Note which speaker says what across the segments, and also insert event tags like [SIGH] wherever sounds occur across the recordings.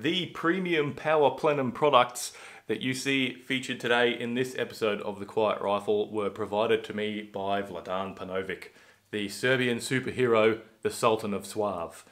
Speaker 1: The premium power plenum products that you see featured today in this episode of The Quiet Rifle were provided to me by Vladan Paunovic, the Serbian superhero, the Sultan of Suave.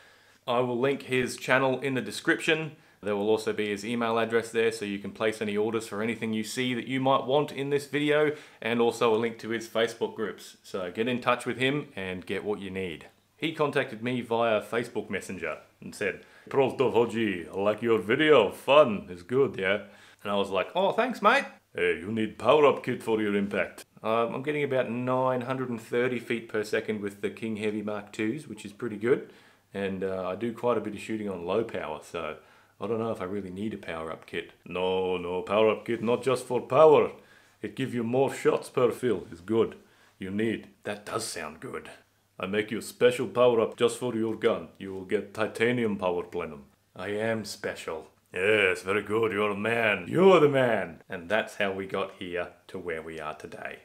Speaker 1: I will link his channel in the description. There will also be his email address there so you can place any orders for anything you see that you might want in this video and also a link to his Facebook groups. So get in touch with him and get what you need. He contacted me via Facebook Messenger and said, Prosto Hoji, I like your video, fun, it's good, yeah? And I was like, oh, thanks, mate. Hey, you need power up kit for your impact. Um, I'm getting about 930 feet per second with the King Heavy Mark IIs, which is pretty good. And uh, I do quite a bit of shooting on low power, so I don't know if I really need a power up kit. No, no, power up kit, not just for power. It gives you more shots per fill, it's good. You need. That does sound good. I make you a special power up just for your gun. You will get titanium power plenum. I am special. Yes, very good. You're a man. You're the man. And that's how we got here to where we are today.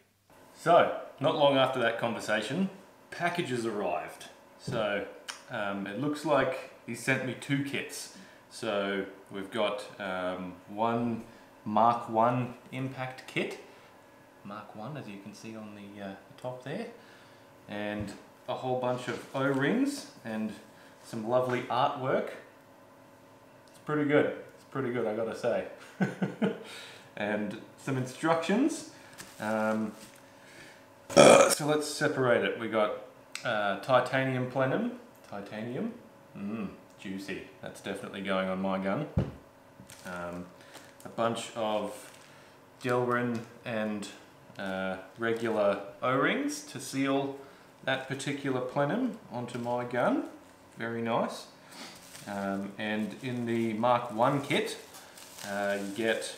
Speaker 1: So, not long after that conversation, packages arrived. So, um, it looks like he sent me two kits. So, we've got um, one Mark 1 impact kit. Mark 1, as you can see on the, uh, the top there. And a whole bunch of O-rings and some lovely artwork. It's pretty good. It's pretty good, I gotta say. [LAUGHS] and some instructions. Um, [COUGHS] so let's separate it. We got uh, titanium plenum. Titanium. Mmm, juicy. That's definitely going on my gun. Um, a bunch of Delrin and uh, regular O-rings to seal that particular plenum onto my gun. Very nice. Um, and in the Mark 1 kit, uh, you get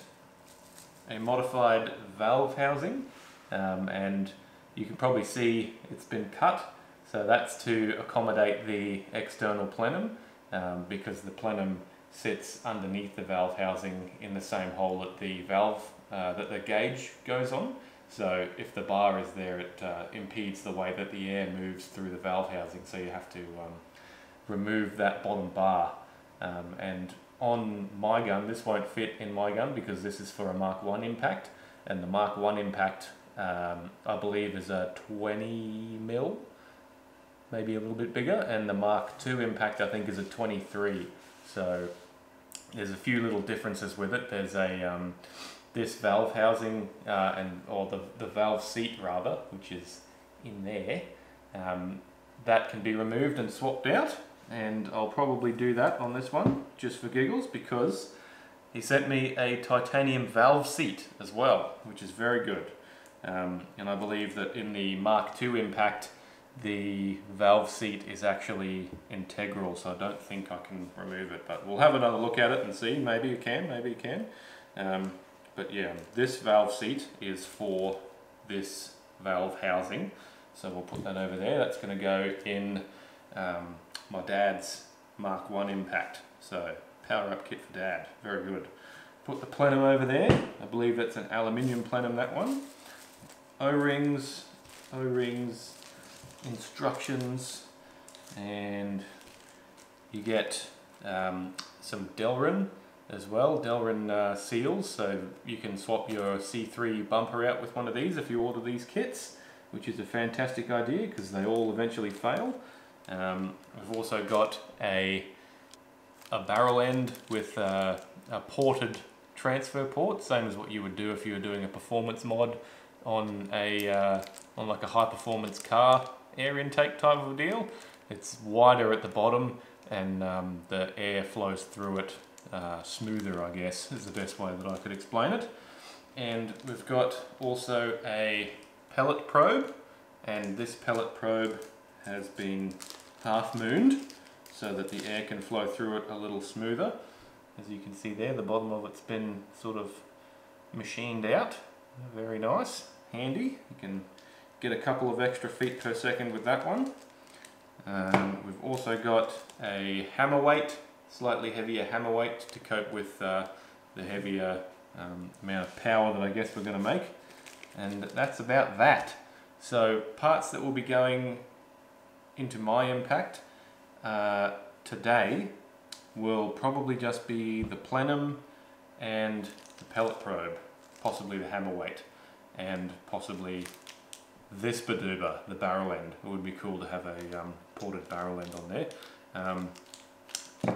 Speaker 1: a modified valve housing um, and you can probably see it's been cut so that's to accommodate the external plenum um, because the plenum sits underneath the valve housing in the same hole that the valve uh, that the gauge goes on so if the bar is there, it uh, impedes the way that the air moves through the valve housing. So you have to um, remove that bottom bar. Um, and on my gun, this won't fit in my gun because this is for a Mark 1 impact. And the Mark 1 impact, um, I believe, is a 20 mil, maybe a little bit bigger. And the Mark 2 impact, I think, is a 23. So there's a few little differences with it. There's a um, this valve housing uh, and or the, the valve seat rather, which is in there, um, that can be removed and swapped out. And I'll probably do that on this one just for giggles because he sent me a titanium valve seat as well, which is very good. Um, and I believe that in the Mark II impact, the valve seat is actually integral, so I don't think I can remove it. But we'll have another look at it and see. Maybe you can, maybe you can. Um, but yeah, this valve seat is for this valve housing. So we'll put that over there. That's going to go in um, my dad's Mark 1 Impact. So power up kit for dad. Very good. Put the plenum over there. I believe that's an aluminium plenum, that one. O-rings, O-rings, instructions, and you get um, some Delrin as well, Delrin uh, seals, so you can swap your C3 bumper out with one of these if you order these kits, which is a fantastic idea because they all eventually fail. Um, we've also got a, a barrel end with uh, a ported transfer port, same as what you would do if you were doing a performance mod on a uh, on like a high performance car air intake type of a deal. It's wider at the bottom and um, the air flows through it uh, smoother, I guess, is the best way that I could explain it. And we've got also a pellet probe, and this pellet probe has been half mooned so that the air can flow through it a little smoother. As you can see there, the bottom of it's been sort of machined out. Very nice, handy. You can get a couple of extra feet per second with that one. Um, we've also got a hammer weight slightly heavier hammer weight to cope with uh, the heavier um, amount of power that I guess we're going to make. And that's about that. So parts that will be going into my impact uh, today will probably just be the plenum and the pellet probe, possibly the hammer weight, and possibly this Baduba, the barrel end. It would be cool to have a um, ported barrel end on there. Um,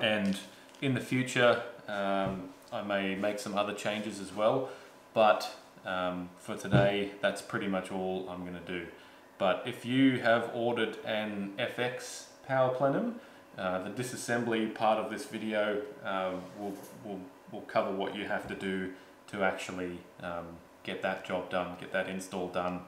Speaker 1: and in the future, um, I may make some other changes as well, but um, for today, that's pretty much all I'm going to do. But if you have ordered an FX power plenum, uh, the disassembly part of this video uh, will, will, will cover what you have to do to actually um, get that job done, get that install done,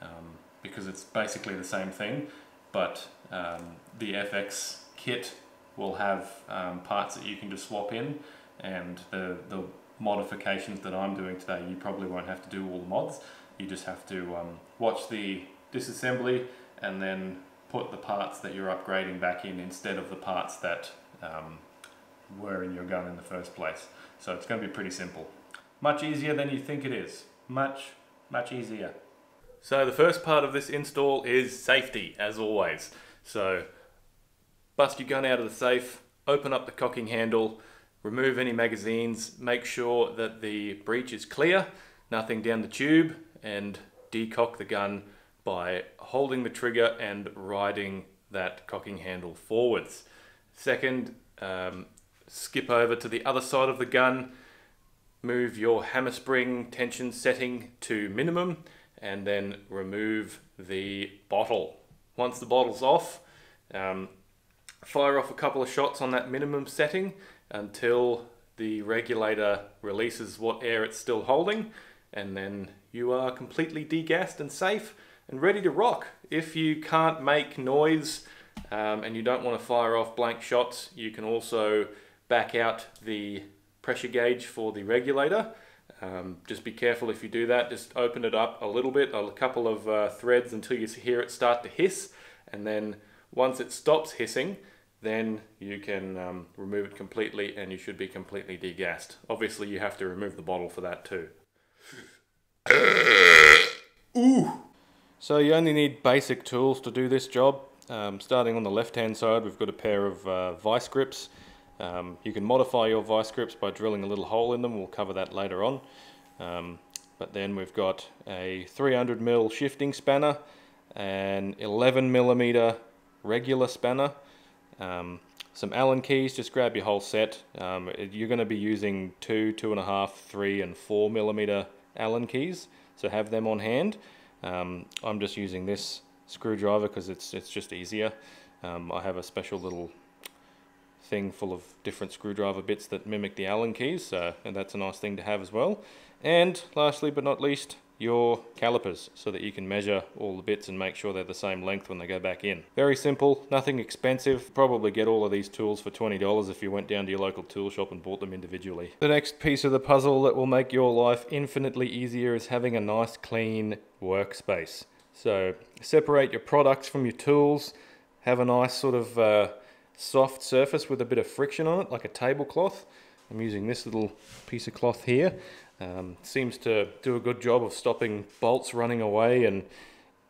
Speaker 1: um, because it's basically the same thing, but um, the FX kit will have um, parts that you can just swap in, and the, the modifications that I'm doing today, you probably won't have to do all the mods. You just have to um, watch the disassembly and then put the parts that you're upgrading back in instead of the parts that um, were in your gun in the first place. So it's going to be pretty simple. Much easier than you think it is. Much, much easier. So the first part of this install is safety, as always. So bust your gun out of the safe, open up the cocking handle, remove any magazines, make sure that the breech is clear, nothing down the tube, and decock the gun by holding the trigger and riding that cocking handle forwards. Second, um, skip over to the other side of the gun, move your hammer spring tension setting to minimum, and then remove the bottle. Once the bottle's off, um, fire off a couple of shots on that minimum setting until the regulator releases what air it's still holding and then you are completely degassed and safe and ready to rock. If you can't make noise um, and you don't want to fire off blank shots, you can also back out the pressure gauge for the regulator. Um, just be careful if you do that, just open it up a little bit, a couple of uh, threads until you hear it start to hiss and then once it stops hissing, then you can um, remove it completely and you should be completely degassed. Obviously you have to remove the bottle for that too. [COUGHS] Ooh! So you only need basic tools to do this job. Um, starting on the left hand side we've got a pair of uh, vice grips. Um, you can modify your vice grips by drilling a little hole in them, we'll cover that later on. Um, but then we've got a 300mm shifting spanner, an 11mm regular spanner, um, some Allen keys, just grab your whole set. Um, you're going to be using two, two and a half, three and four millimeter Allen keys, so have them on hand. Um, I'm just using this screwdriver because it's, it's just easier. Um, I have a special little thing full of different screwdriver bits that mimic the Allen keys, so, and that's a nice thing to have as well. And lastly but not least, your calipers so that you can measure all the bits and make sure they're the same length when they go back in. Very simple, nothing expensive. Probably get all of these tools for $20 if you went down to your local tool shop and bought them individually. The next piece of the puzzle that will make your life infinitely easier is having a nice clean workspace. So separate your products from your tools, have a nice sort of uh, soft surface with a bit of friction on it like a tablecloth. I'm using this little piece of cloth here um, seems to do a good job of stopping bolts running away and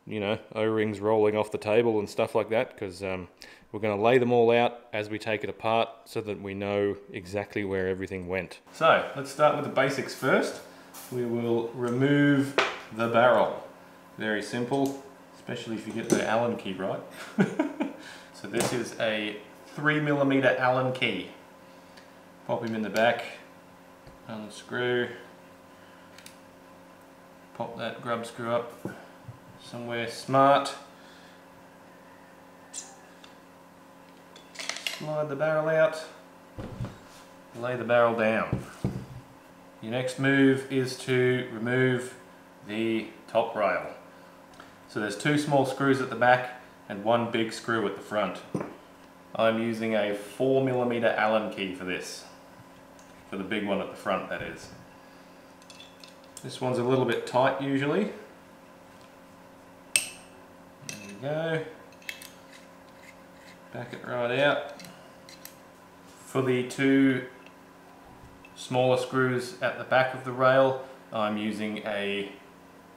Speaker 1: you know o-rings rolling off the table and stuff like that because um, we're going to lay them all out as we take it apart so that we know exactly where everything went. So let's start with the basics first. We will remove the barrel. Very simple, especially if you get the Allen key right. [LAUGHS] so this is a 3 millimeter Allen key. Pop him in the back, unscrew, pop that grub screw up somewhere smart. Slide the barrel out, lay the barrel down. Your next move is to remove the top rail. So there's two small screws at the back and one big screw at the front. I'm using a 4mm Allen key for this, for the big one at the front that is. This one's a little bit tight usually. There we go. Back it right out. For the two smaller screws at the back of the rail, I'm using a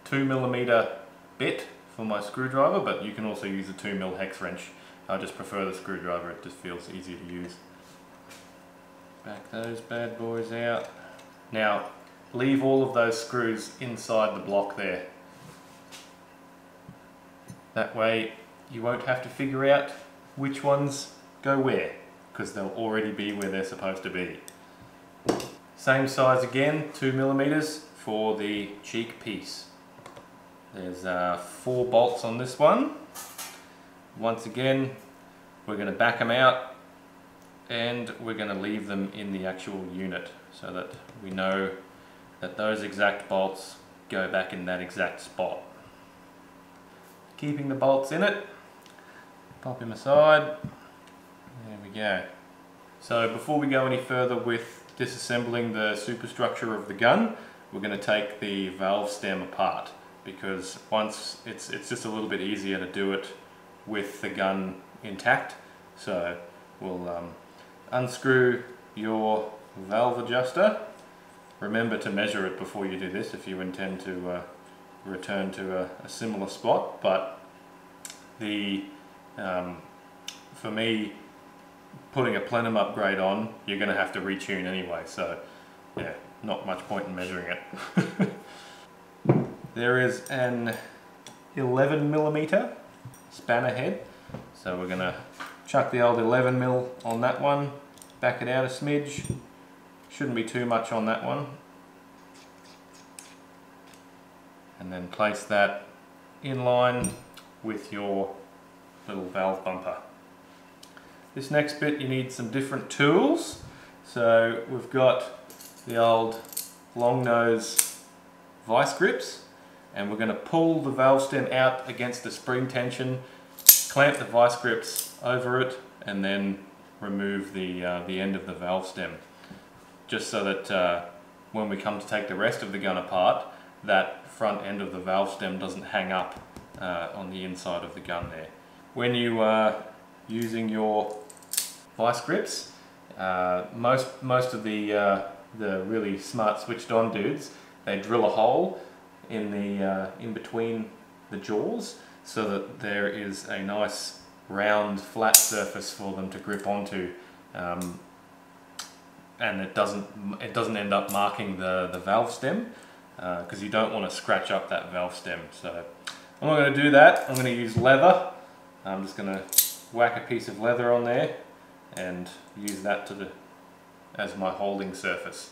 Speaker 1: 2mm bit for my screwdriver, but you can also use a 2mm hex wrench. I just prefer the screwdriver, it just feels easier to use. Back those bad boys out. Now, leave all of those screws inside the block there. That way you won't have to figure out which ones go where because they'll already be where they're supposed to be. Same size again, two millimeters for the cheek piece. There's uh, four bolts on this one. Once again, we're going to back them out and we're going to leave them in the actual unit so that we know that those exact bolts go back in that exact spot. Keeping the bolts in it, pop him aside, there we go. So before we go any further with disassembling the superstructure of the gun, we're going to take the valve stem apart because once it's, it's just a little bit easier to do it with the gun intact. So we'll um, unscrew your valve adjuster. Remember to measure it before you do this if you intend to uh, return to a, a, similar spot. But the um, for me, putting a plenum upgrade on, you're going to have to retune anyway. So yeah, not much point in measuring it. [LAUGHS] there is an 11 millimeter spanner head. So we're going to chuck the old 11 mil on that one, back it out a smidge. Shouldn't be too much on that one. And then place that in line with your little valve bumper. This next bit you need some different tools. So we've got the old long nose vice grips and we're going to pull the valve stem out against the spring tension, clamp the vice grips over it and then remove the, uh, the end of the valve stem just so that uh, when we come to take the rest of the gun apart that front end of the valve stem doesn't hang up uh, on the inside of the gun there. When you are using your vice grips, uh, most, most of the, uh, the really smart switched on dudes, they drill a hole in, the, uh, in between the jaws so that there is a nice round flat surface for them to grip onto um, and it doesn't it doesn't end up marking the, the valve stem because uh, you don't want to scratch up that valve stem. So I'm not going to do that. I'm going to use leather. I'm just going to whack a piece of leather on there and use that to the as my holding surface.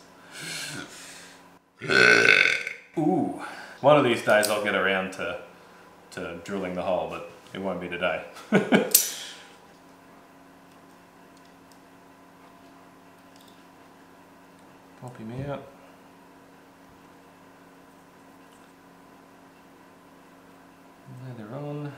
Speaker 1: Ooh one of these days I'll get around to to drilling the hole but it won't be today. [LAUGHS] Pop him out. Leather on.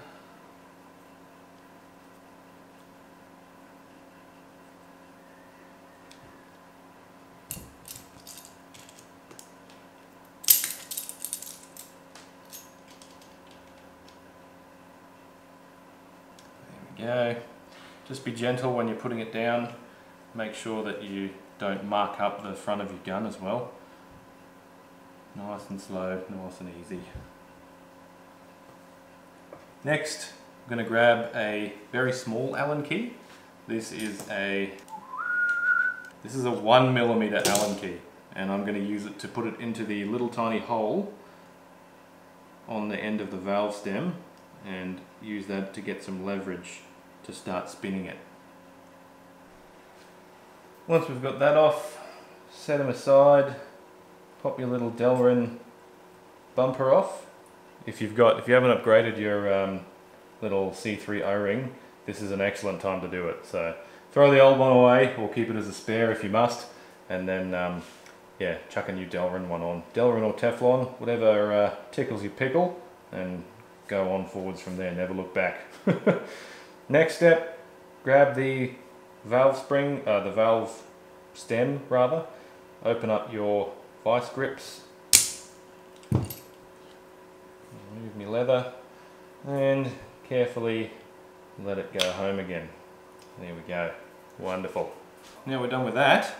Speaker 1: There we go. Just be gentle when you're putting it down. Make sure that you don't mark up the front of your gun as well. Nice and slow, nice and easy. Next, I'm going to grab a very small Allen key. This is a this is a one millimeter Allen key, and I'm going to use it to put it into the little tiny hole on the end of the valve stem and use that to get some leverage to start spinning it. Once we've got that off, set them aside, pop your little Delrin bumper off. If you've got, if you haven't upgraded your um, little C3 O-ring, this is an excellent time to do it. So throw the old one away or keep it as a spare if you must, and then um, yeah, chuck a new Delrin one on. Delrin or Teflon, whatever uh, tickles your pickle, and go on forwards from there, never look back. [LAUGHS] Next step, grab the valve spring, uh, the valve stem rather, open up your vice grips, remove my leather, and carefully let it go home again. There we go, wonderful. Now we're done with that,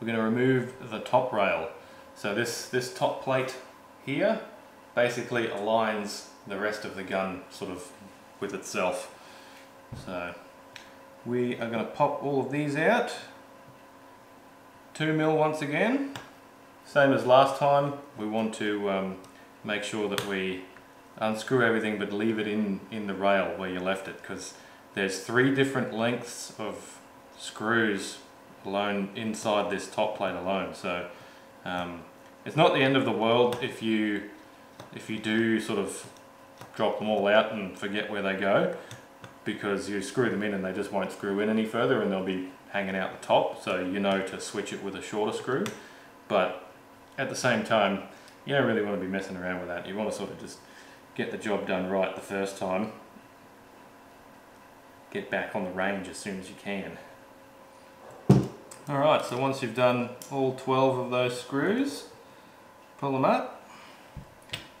Speaker 1: we're going to remove the top rail. So this, this top plate here basically aligns the rest of the gun sort of with itself. So we are going to pop all of these out 2 mil once again. Same as last time, we want to um, make sure that we unscrew everything but leave it in, in the rail where you left it because there's three different lengths of screws alone inside this top plate alone. So um, it's not the end of the world if you if you do sort of drop them all out and forget where they go because you screw them in and they just won't screw in any further and they'll be hanging out the top so you know to switch it with a shorter screw. But at the same time you don't really want to be messing around with that. You want to sort of just get the job done right the first time. Get back on the range as soon as you can. Alright so once you've done all 12 of those screws pull them up.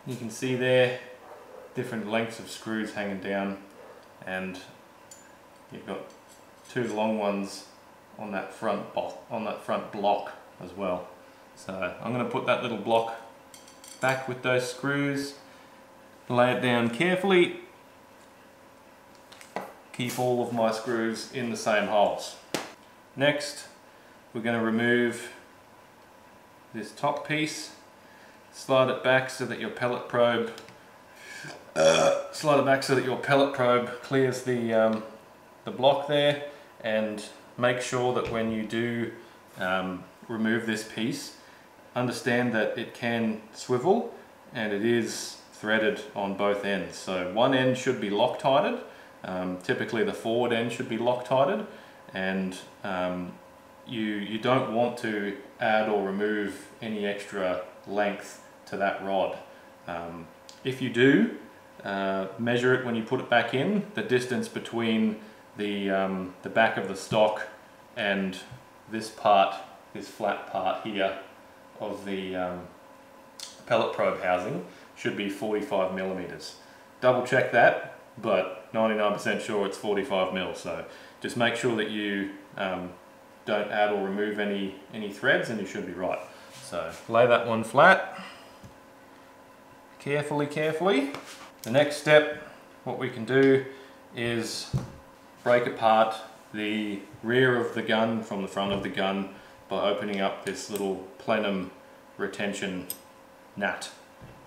Speaker 1: You can see there different lengths of screws hanging down and you've got two long ones on that front on that front block as well. So I'm going to put that little block back with those screws, lay it down carefully, keep all of my screws in the same holes. Next we're going to remove this top piece, slide it back so that your pellet probe uh, slide it back so that your pellet probe clears the, um, the block there and make sure that when you do um, remove this piece, understand that it can swivel and it is threaded on both ends. So one end should be Loctited, um, typically the forward end should be Loctited and um, you, you don't want to add or remove any extra length to that rod. Um, if you do, uh, measure it when you put it back in, the distance between the, um, the back of the stock and this part, this flat part here of the um, pellet probe housing should be 45 millimeters. Double check that, but 99% sure it's 45 mil. So just make sure that you um, don't add or remove any, any threads and you should be right. So lay that one flat, carefully, carefully. The next step, what we can do is break apart the rear of the gun from the front of the gun by opening up this little plenum retention nut,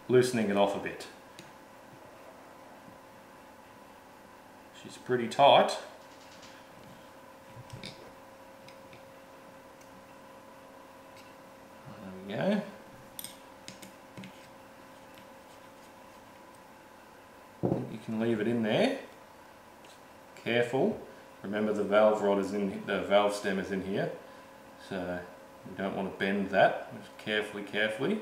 Speaker 1: loosening it off a bit. She's pretty tight. There we go. You can leave it in there. Careful. Remember the valve rod is in, the valve stem is in here. So you don't want to bend that. Just carefully, carefully.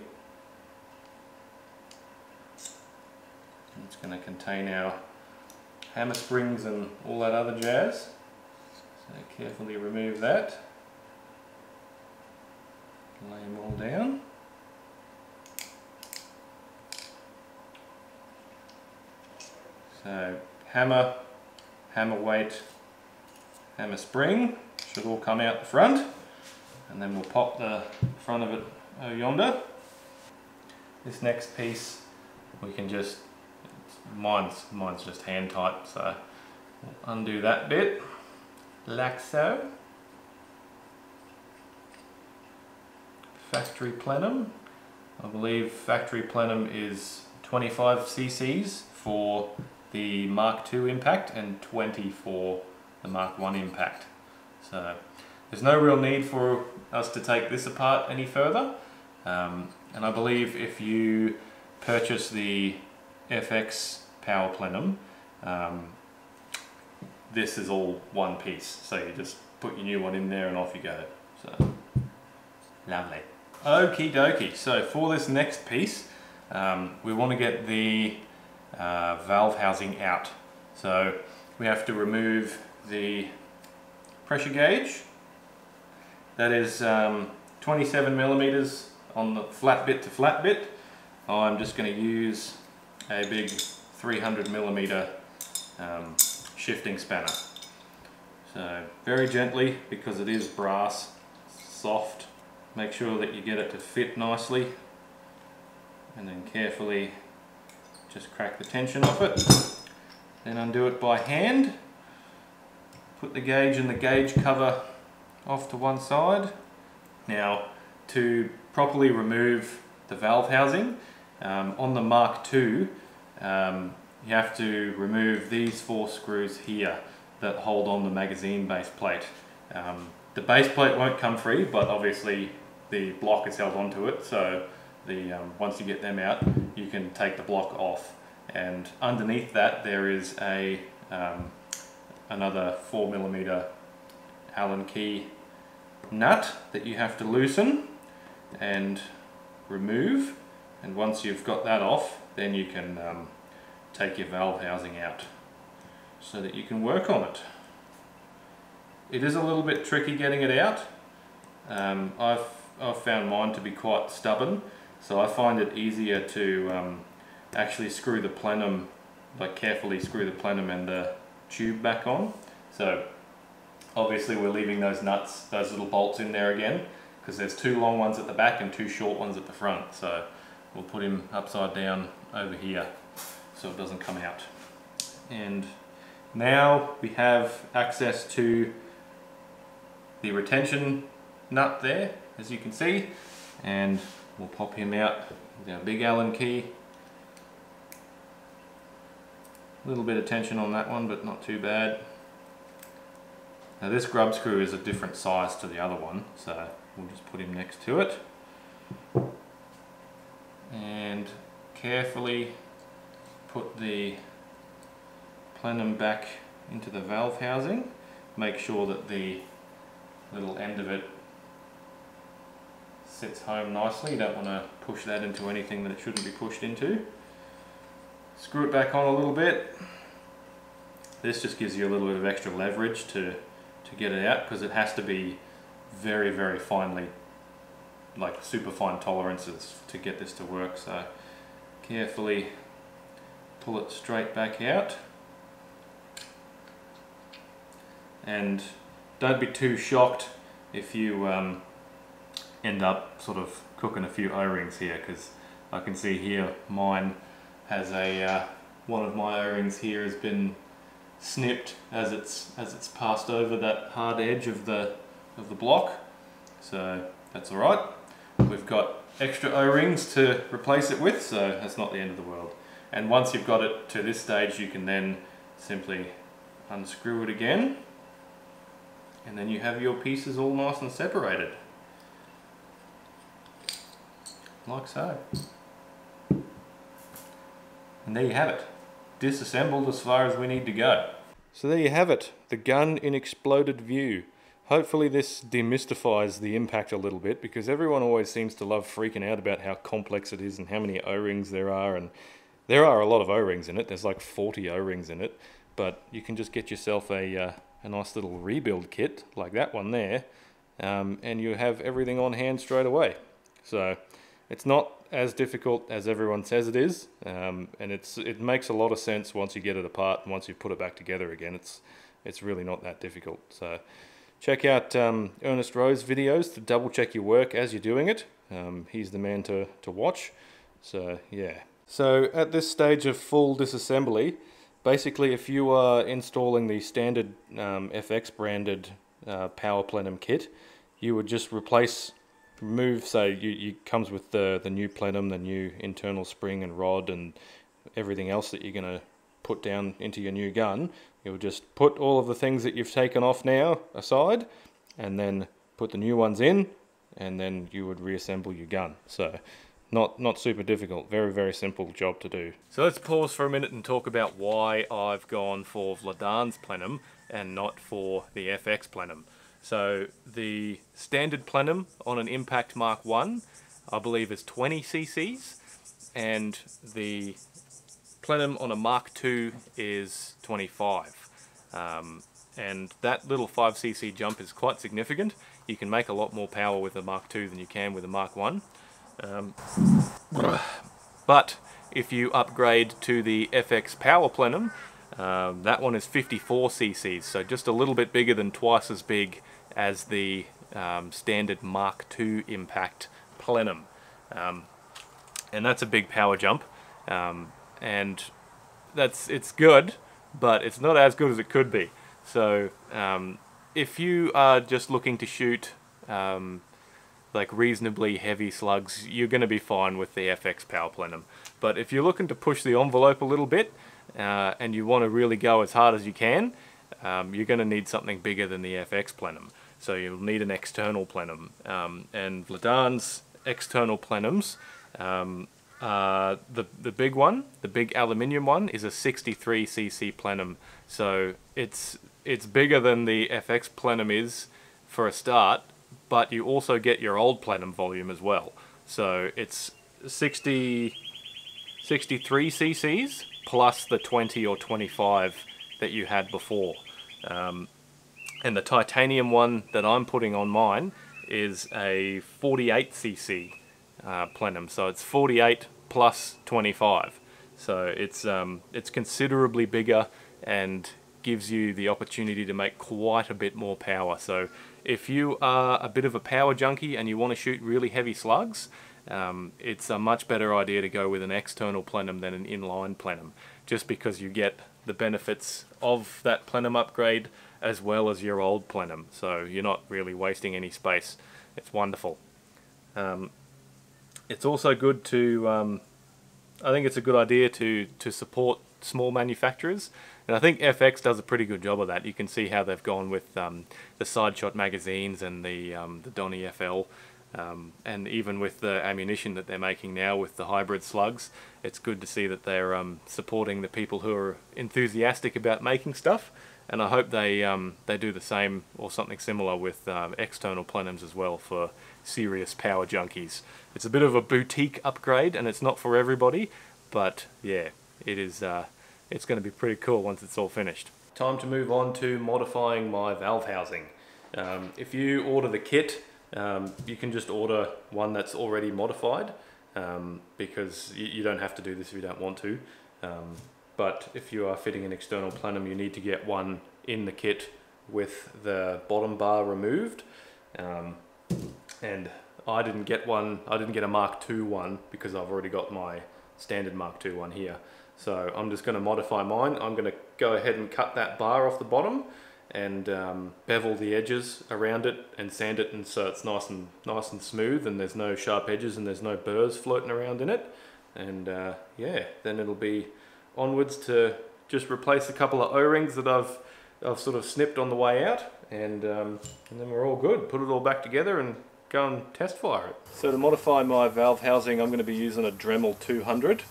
Speaker 1: it's going to contain our hammer springs and all that other jazz. So carefully remove that. Lay them all down. So hammer, hammer weight, hammer spring should all come out the front and then we'll pop the front of it uh, yonder. This next piece we can just, mine's, mine's just hand tight so we'll undo that bit like so. Factory plenum. I believe factory plenum is 25 cc's for the Mark II impact and 20 for the Mark I impact. So there's no real need for us to take this apart any further. Um, and I believe if you purchase the FX Power Plenum, um, this is all one piece. So you just put your new one in there and off you go. So lovely. Okie dokie. So for this next piece, um, we want to get the uh, valve housing out. So we have to remove the pressure gauge. That is um, 27 millimeters on the flat bit to flat bit. I'm just going to use a big 300 millimeter um, shifting spanner. So very gently because it is brass, soft. Make sure that you get it to fit nicely and then carefully just crack the tension off it, then undo it by hand, put the gauge and the gauge cover off to one side, Now, to properly remove the valve housing, um, on the Mark II, um, you have to remove these four screws here that hold on the magazine base plate. Um, the base plate won't come free, but obviously the block is held onto it, so the um, once you get them out, you can take the block off. And underneath that, there is a um, another four millimeter Allen key nut that you have to loosen and remove. And once you've got that off, then you can um, take your valve housing out so that you can work on it. It is a little bit tricky getting it out. Um, I've, I've found mine to be quite stubborn, so I find it easier to um, actually screw the plenum, like carefully screw the plenum and the tube back on. So obviously we're leaving those nuts, those little bolts in there again, because there's two long ones at the back and two short ones at the front. So we'll put him upside down over here so it doesn't come out. And now we have access to the retention nut there, as you can see, and we'll pop him out with our big Allen key. A little bit of tension on that one, but not too bad. Now this grub screw is a different size to the other one, so we'll just put him next to it. And carefully put the plenum back into the valve housing. Make sure that the little end of it sits home nicely. You don't want to push that into anything that it shouldn't be pushed into. Screw it back on a little bit. This just gives you a little bit of extra leverage to, to get it out because it has to be very, very finely, like super fine tolerances to get this to work. So carefully pull it straight back out. And don't be too shocked if you um, end up sort of cooking a few O-rings here because I can see here mine has a uh, one of my O-rings here has been snipped as it's as it's passed over that hard edge of the of the block. So that's all right. We've got extra O-rings to replace it with so that's not the end of the world. And once you've got it to this stage you can then simply unscrew it again. And then you have your pieces all nice and separated like so. And there you have it. Disassembled as far as we need to go. So there you have it the gun in exploded view. Hopefully this demystifies the impact a little bit because everyone always seems to love freaking out about how complex it is and how many o-rings there are and there are a lot of O-rings in it. There's like 40 O-rings in it, but you can just get yourself a, uh, a nice little rebuild kit like that one there, um, and you have everything on hand straight away. So it's not as difficult as everyone says it is, um, and it's it makes a lot of sense once you get it apart and once you put it back together again. It's it's really not that difficult. So check out um, Ernest Rowe's videos to double check your work as you're doing it. Um, he's the man to, to watch. So yeah. So at this stage of full disassembly, basically if you are installing the standard um, FX branded uh, power plenum kit, you would just replace, remove, say, you, you comes with the, the new plenum, the new internal spring and rod and everything else that you're going to put down into your new gun. You'll just put all of the things that you've taken off now aside and then put the new ones in and then you would reassemble your gun. So not, not super difficult, very, very simple job to do. So let's pause for a minute and talk about why I've gone for Vladan's plenum and not for the FX plenum. So the standard plenum on an Impact Mark 1, I believe is 20 cc's, and the plenum on a Mark 2 is 25. Um, and that little 5cc jump is quite significant. You can make a lot more power with a Mark 2 than you can with a Mark 1. Um, but if you upgrade to the FX Power Plenum, um, that one is 54 cc's, so just a little bit bigger than twice as big as the um, standard Mark II Impact Plenum. Um, and that's a big power jump. Um, and that's it's good, but it's not as good as it could be. So um, if you are just looking to shoot like reasonably heavy slugs, you're going to be fine with the FX Power Plenum. But if you're looking to push the envelope a little bit uh, and you want to really go as hard as you can, um, you're going to need something bigger than the FX Plenum. So you'll need an external plenum. Um, and Vladan's external plenums, um, uh, the, the big one, the big aluminium one, is a 63cc plenum. So it's, it's bigger than the FX plenum is for a start, but you also get your old plenum volume as well. So it's 60, 63 cc's plus the 20 or 25 that you had before. Um, and the titanium one that I'm putting on mine is a 48 cc uh, plenum. So it's 48 plus 25. So it's, um, it's considerably bigger and gives you the opportunity to make quite a bit more power. So if you are a bit of a power junkie and you want to shoot really heavy slugs, um, it's a much better idea to go with an external plenum than an inline plenum, just because you get the benefits of that plenum upgrade as well as your old plenum, so you're not really wasting any space. It's wonderful. Um, it's also good to, um, I think it's a good idea to, to support small manufacturers. And I think FX does a pretty good job of that. You can see how they've gone with um, the side shot magazines and the um, the Donny FL, um, and even with the ammunition that they're making now with the hybrid slugs. It's good to see that they're um, supporting the people who are enthusiastic about making stuff. And I hope they um, they do the same or something similar with um, external plenums as well for serious power junkies. It's a bit of a boutique upgrade, and it's not for everybody, but yeah, it is. Uh, it's going to be pretty cool once it's all finished. Time to move on to modifying my valve housing. Um, if you order the kit, um, you can just order one that's already modified um, because you, don't have to do this if you don't want to. Um, but if you are fitting an external plenum, you need to get one in the kit with the bottom bar removed. Um, and I didn't get one, I didn't get a Mark II one because I've already got my standard Mark II one here. So I'm just going to modify mine. I'm going to go ahead and cut that bar off the bottom and um, bevel the edges around it and sand it and so it's nice and nice and smooth and there's no sharp edges and there's no burrs floating around in it. And uh, yeah then it'll be onwards to just replace a couple of o-rings that I've I've sort of snipped on the way out and um, and then we're all good. Put it all back together and go and test fire it. So to modify my valve housing I'm going to be using a Dremel 200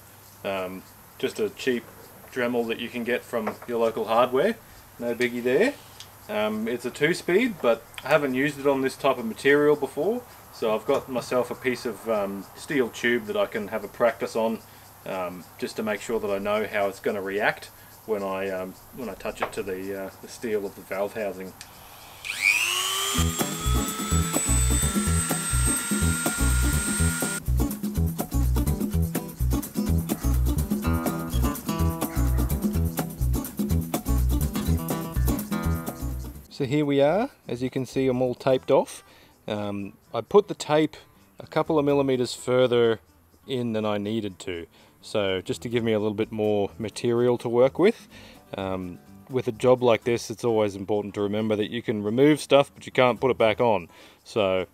Speaker 1: um, just a cheap Dremel that you can get from your local hardware. No biggie there. Um, it's a two-speed, but I haven't used it on this type of material before, so I've got myself a piece of um, steel tube that I can have a practice on, um, just to make sure that I know how it's going to react when I um, when I touch it to the, uh, the steel of the valve housing. So here we are, as you can see I'm all taped off. Um, I put the tape a couple of millimeters further in than I needed to. So just to give me a little bit more material to work with. Um, with a job like this it's always important to remember that you can remove stuff but you can't put it back on. So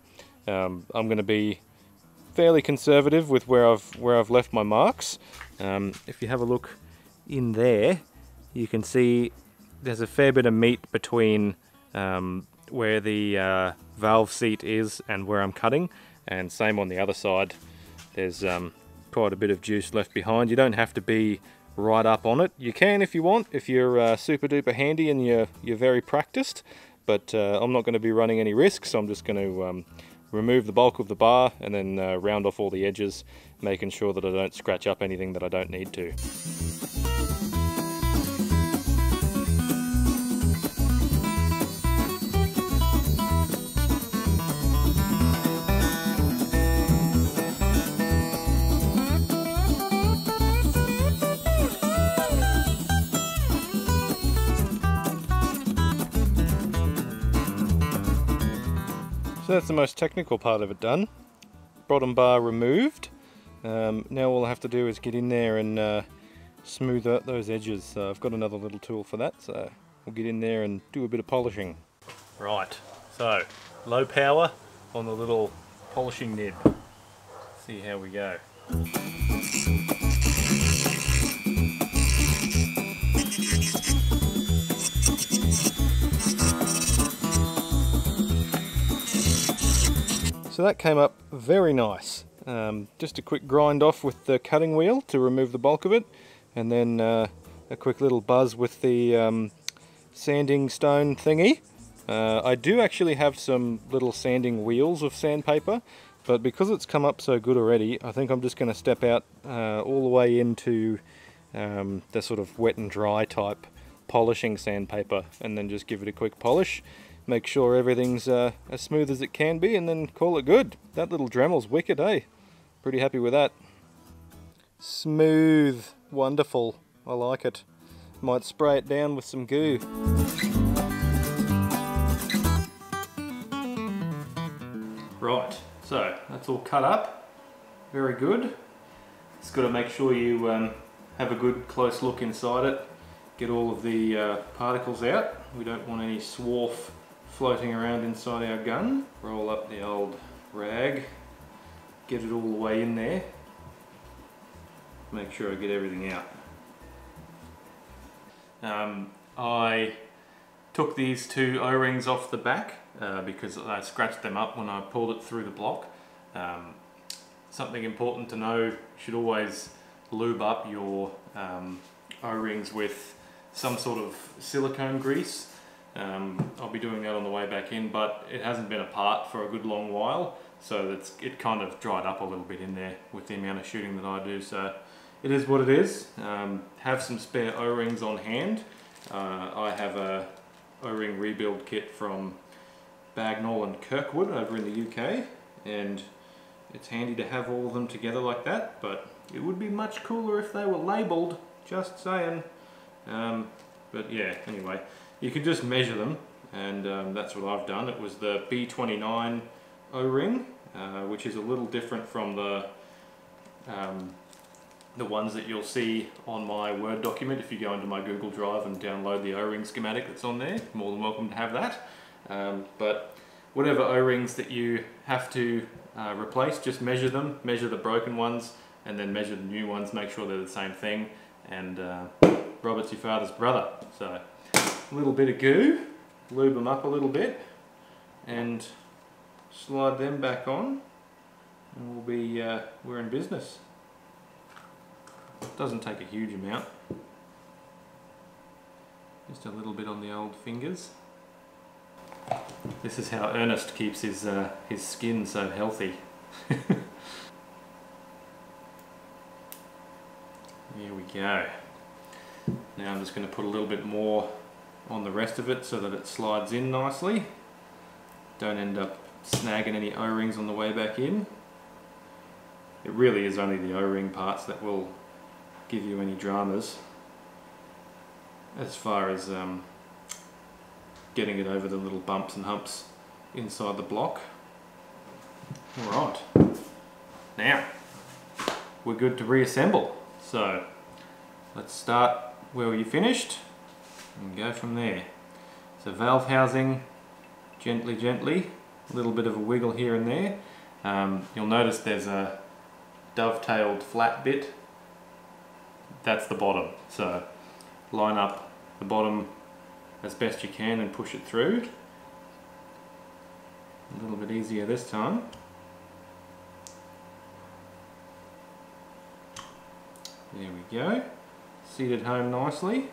Speaker 1: um, I'm going to be fairly conservative with where I've where I've left my marks. Um, if you have a look in there you can see there's a fair bit of meat between um, where the uh, valve seat is and where I'm cutting. And same on the other side there's um, quite a bit of juice left behind. You don't have to be right up on it. You can if you want if you're uh, super duper handy and you're you're very practiced but uh, I'm not going to be running any risks. So I'm just going to um, remove the bulk of the bar and then uh, round off all the edges making sure that I don't scratch up anything that I don't need to. That's the most technical part of it done. Bottom bar removed. Um, now all I have to do is get in there and uh, smooth out those edges. So I've got another little tool for that, so we'll get in there and do a bit of polishing. Right, so low power on the little polishing nib. See how we go. So that came up very nice. Um, just a quick grind off with the cutting wheel to remove the bulk of it and then uh, a quick little buzz with the um, sanding stone thingy. Uh, I do actually have some little sanding wheels of sandpaper but because it's come up so good already I think I'm just going to step out uh, all the way into um, the sort of wet and dry type polishing sandpaper and then just give it a quick polish make sure everything's uh, as smooth as it can be and then call it good. That little Dremel's wicked, eh? Pretty happy with that. Smooth, wonderful, I like it. Might spray it down with some goo. Right, so that's all cut up. Very good. Just got to make sure you um, have a good close look inside it. Get all of the uh, particles out. We don't want any swarf floating around inside our gun. Roll up the old rag, get it all the way in there. Make sure I get everything out. Um, I took these two O-rings off the back uh, because I scratched them up when I pulled it through the block. Um, something important to know, should always lube up your um, O-rings with some sort of silicone grease um, I'll be doing that on the way back in, but it hasn't been apart for a good long while, so it's, it kind of dried up a little bit in there with the amount of shooting that I do. So it is what it is. Um, have some spare O-rings on hand. Uh, I have a O-ring rebuild kit from Bagnall and Kirkwood over in the UK, and it's handy to have all of them together like that, but it would be much cooler if they were labelled, just saying. Um, but yeah, anyway you can just measure them and um, that's what I've done. It was the B29 O-ring, uh, which is a little different from the um, the ones that you'll see on my Word document if you go into my Google Drive and download the O-ring schematic that's on there. More than welcome to have that. Um, but whatever O-rings that you have to uh, replace, just measure them, measure the broken ones, and then measure the new ones, make sure they're the same thing. And uh, Robert's your father's brother, so a little bit of goo, lube them up a little bit and slide them back on and we'll be, uh, we're in business. Doesn't take a huge amount. Just a little bit on the old fingers. This is how Ernest keeps his, uh, his skin so healthy. [LAUGHS] Here we go. Now I'm just going to put a little bit more on the rest of it so that it slides in nicely. Don't end up snagging any O-rings on the way back in. It really is only the O-ring parts that will give you any dramas as far as um, getting it over the little bumps and humps inside the block. Alright, now we're good to reassemble. So let's start where you finished and go from there. So valve housing, gently, gently, a little bit of a wiggle here and there. Um, you'll notice there's a dovetailed flat bit. That's the bottom. So line up the bottom as best you can and push it through. A little bit easier this time. There we go. Seated home nicely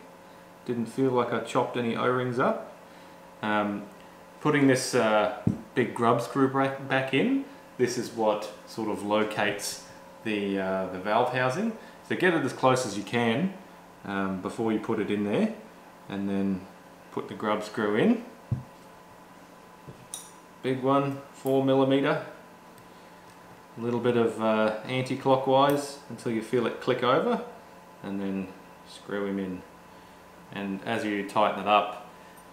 Speaker 1: didn't feel like I chopped any O-rings up. Um, putting this uh, big grub screw back in, this is what sort of locates the, uh, the valve housing. So get it as close as you can um, before you put it in there and then put the grub screw in. Big one, four millimeter. A little bit of uh, anti-clockwise until you feel it click over and then screw him in and as you tighten it up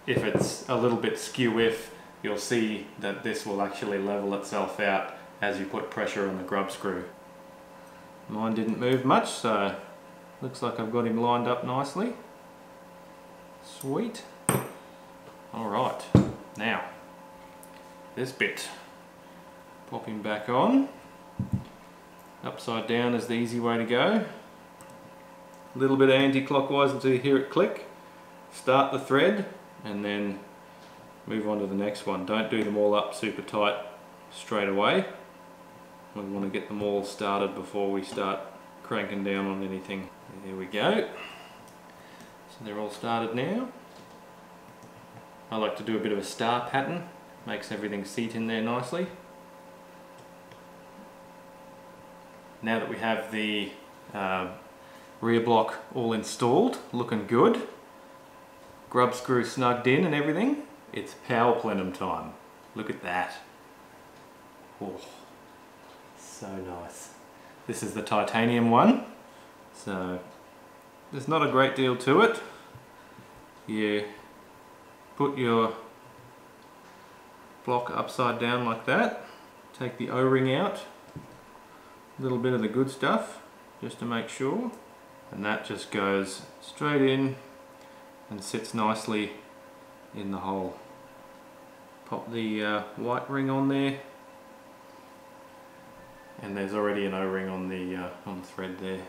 Speaker 1: if it's a little bit skew if you'll see that this will actually level itself out as you put pressure on the grub screw. Mine didn't move much so looks like I've got him lined up nicely. Sweet. Alright, now this bit. Pop him back on. Upside down is the easy way to go. A little bit anti-clockwise until you hear it click. Start the thread and then move on to the next one. Don't do them all up super tight straight away. We want to get them all started before we start cranking down on anything. There we go. So they're all started now. I like to do a bit of a star pattern, makes everything seat in there nicely. Now that we have the uh, rear block all installed, looking good, grub screw snugged in and everything, it's power plenum time. Look at that. Oh, so nice. This is the titanium one, so there's not a great deal to it. You put your block upside down like that, take the O-ring out, a little bit of the good stuff just to make sure, and that just goes straight in and sits nicely in the hole. Pop the uh, white ring on there and there's already an O-ring on the uh, on the thread there.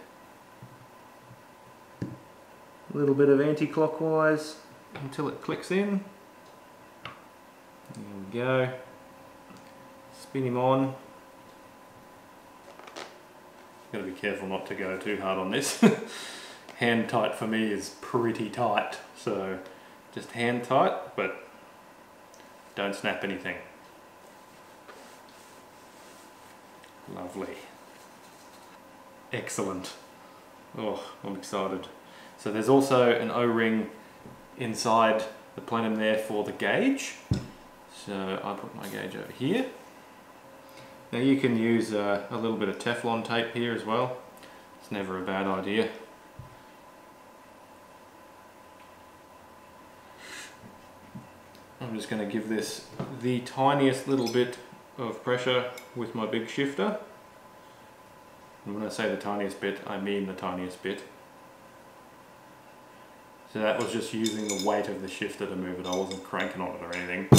Speaker 1: A little bit of anti-clockwise until it clicks in. There we go. Spin him on. Got to be careful not to go too hard on this. [LAUGHS] hand tight for me is pretty tight, so just hand tight, but don't snap anything. Lovely. Excellent. Oh, I'm excited. So there's also an O-ring inside the plenum there for the gauge. So I put my gauge over here. Now you can use uh, a little bit of Teflon tape here as well. It's never a bad idea. I'm just going to give this the tiniest little bit of pressure with my big shifter. And when I say the tiniest bit, I mean the tiniest bit. So that was just using the weight of the shifter to move it. I wasn't cranking on it or anything.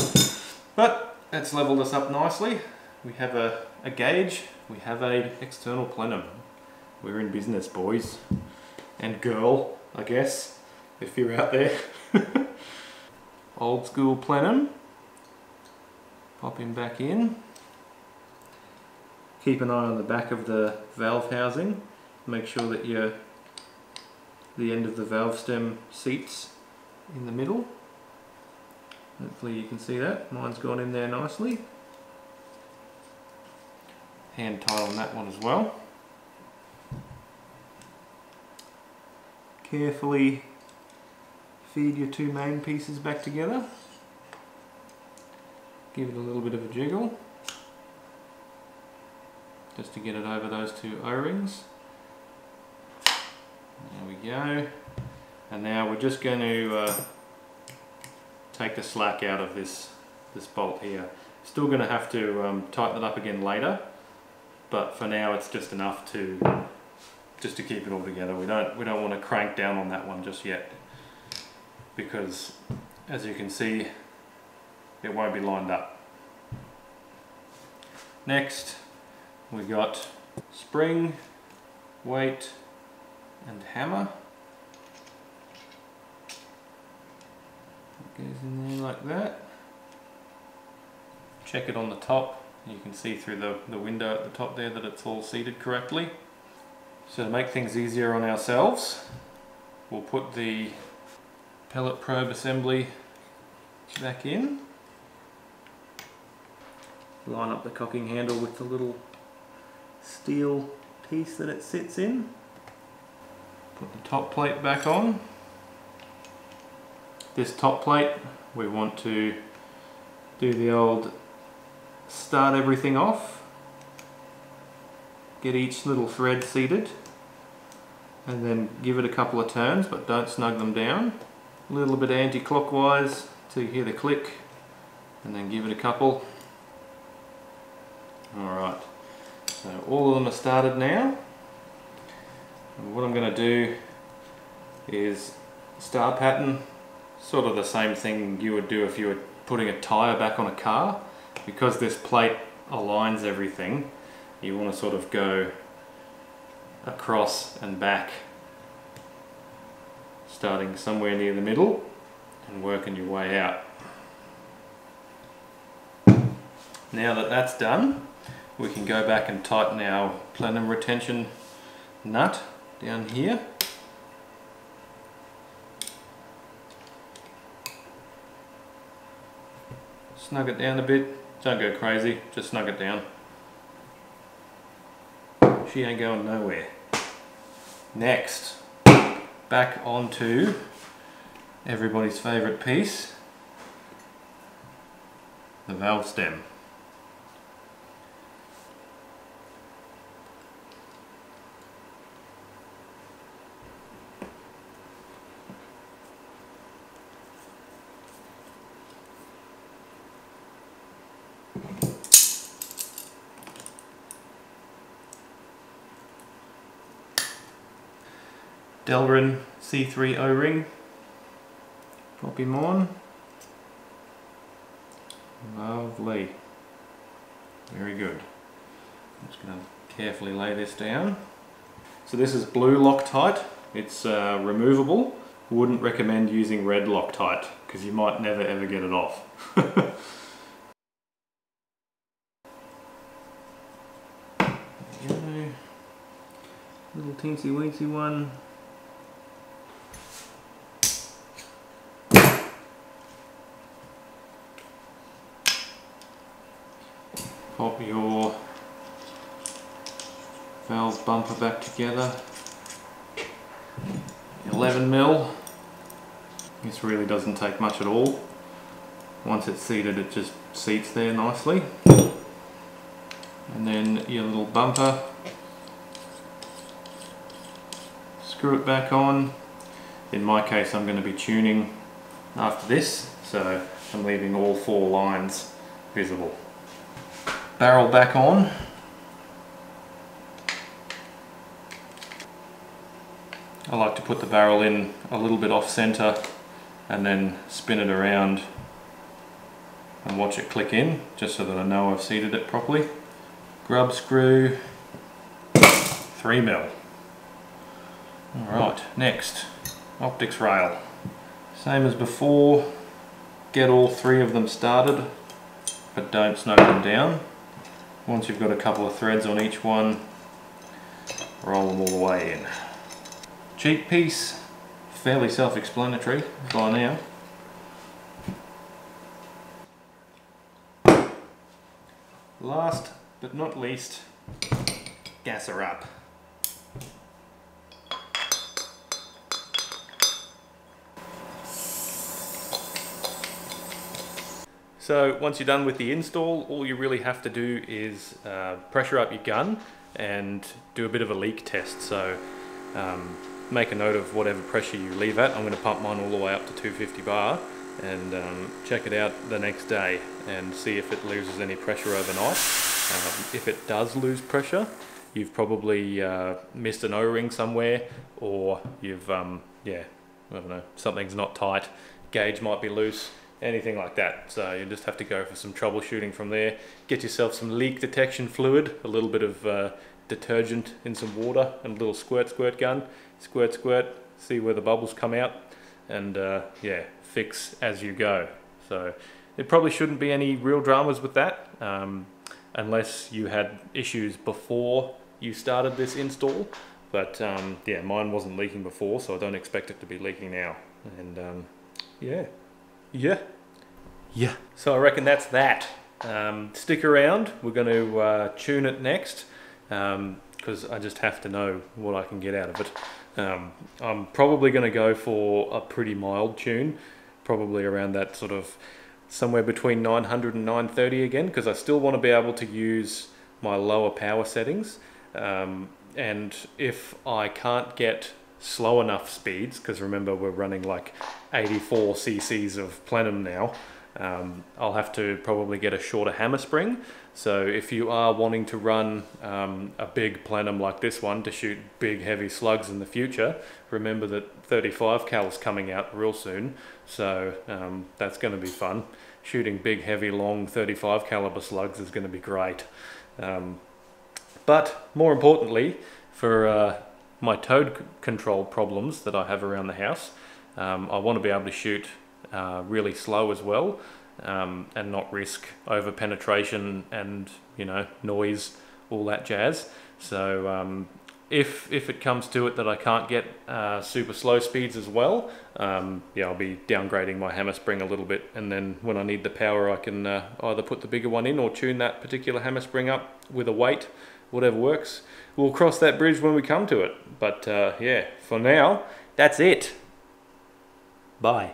Speaker 1: But that's leveled us up nicely. We have a, a gauge. We have a external plenum. We're in business, boys. And girl, I guess, if you're out there. [LAUGHS] Old school plenum. Pop him back in. Keep an eye on the back of the valve housing. Make sure that your the end of the valve stem seats in the middle. Hopefully you can see that. Mine's gone in there nicely. Hand tight on that one as well. Carefully feed your two main pieces back together. Give it a little bit of a jiggle just to get it over those two O-rings. There we go. And now we're just going to uh, take the slack out of this, this bolt here. Still going to have to um, tighten it up again later, but for now it's just enough to just to keep it all together. We don't we don't want to crank down on that one just yet because as you can see it won't be lined up. Next we've got spring, weight and hammer. It goes in there like that. Check it on the top. You can see through the, the window at the top there that it's all seated correctly. So to make things easier on ourselves, we'll put the pellet probe assembly back in. Line up the cocking handle with the little steel piece that it sits in. Put the top plate back on. This top plate we want to do the old start everything off. Get each little thread seated and then give it a couple of turns but don't snug them down. A little bit anti-clockwise till you hear the click and then give it a couple. Alright. So all of them are started now. And what I'm going to do is star pattern, sort of the same thing you would do if you were putting a tyre back on a car. Because this plate aligns everything, you want to sort of go across and back starting somewhere near the middle and working your way out. Now that that's done, we can go back and tighten our plenum retention nut down here. Snug it down a bit, don't go crazy, just snug it down. She ain't going nowhere. Next, back onto everybody's favourite piece, the valve stem. Delrin C3 O-ring. Pop him on. Lovely. Very good. I'm just going to carefully lay this down. So this is blue Loctite. It's uh, removable. Wouldn't recommend using red Loctite because you might never ever get it off. [LAUGHS] Little teensy weensy one. Pop your valve bumper back together. 11 mil. This really doesn't take much at all. Once it's seated it just seats there nicely. And then your little bumper. Screw it back on. In my case I'm going to be tuning after this so I'm leaving all four lines visible barrel back on. I like to put the barrel in a little bit off center and then spin it around and watch it click in just so that I know I've seated it properly. Grub screw 3 mil. Alright, next optics rail. Same as before, get all three of them started but don't snug them down. Once you've got a couple of threads on each one, roll them all the way in. Cheek piece, fairly self-explanatory by now. Last but not least, gasser up. So once you're done with the install, all you really have to do is uh, pressure up your gun and do a bit of a leak test. So um, make a note of whatever pressure you leave at. I'm going to pump mine all the way up to 250 bar and um, check it out the next day and see if it loses any pressure overnight. Um, if it does lose pressure, you've probably uh, missed an O-ring somewhere or you've, um, yeah, I don't know, something's not tight, gauge might be loose anything like that. So you just have to go for some troubleshooting from there. Get yourself some leak detection fluid, a little bit of uh, detergent in some water and a little squirt squirt gun. Squirt squirt, see where the bubbles come out and uh, yeah, fix as you go. So it probably shouldn't be any real dramas with that um, unless you had issues before you started this install. But um, yeah, mine wasn't leaking before, so I don't expect it to be leaking now. And um, yeah. Yeah. Yeah. So I reckon that's that. Um, stick around. We're going to uh, tune it next because um, I just have to know what I can get out of it. Um, I'm probably going to go for a pretty mild tune, probably around that sort of somewhere between 900 and 930 again because I still want to be able to use my lower power settings. Um, and if I can't get slow enough speeds, because remember we're running like 84 cc's of plenum now, um, I'll have to probably get a shorter hammer spring. So if you are wanting to run um, a big plenum like this one to shoot big heavy slugs in the future, remember that 35 cal is coming out real soon. So um, that's going to be fun. shooting big, heavy, long 35 caliber slugs is going to be great. Um, but more importantly, for uh, my toad control problems that I have around the house, um, I want to be able to shoot uh, really slow as well um, and not risk over penetration and you know noise, all that jazz. So um, if if it comes to it that I can't get uh, super slow speeds as well, um, yeah, I'll be downgrading my hammer spring a little bit, and then when I need the power, I can uh, either put the bigger one in or tune that particular hammer spring up with a weight, whatever works. We'll cross that bridge when we come to it. But uh, yeah, for now, that's it. Bye.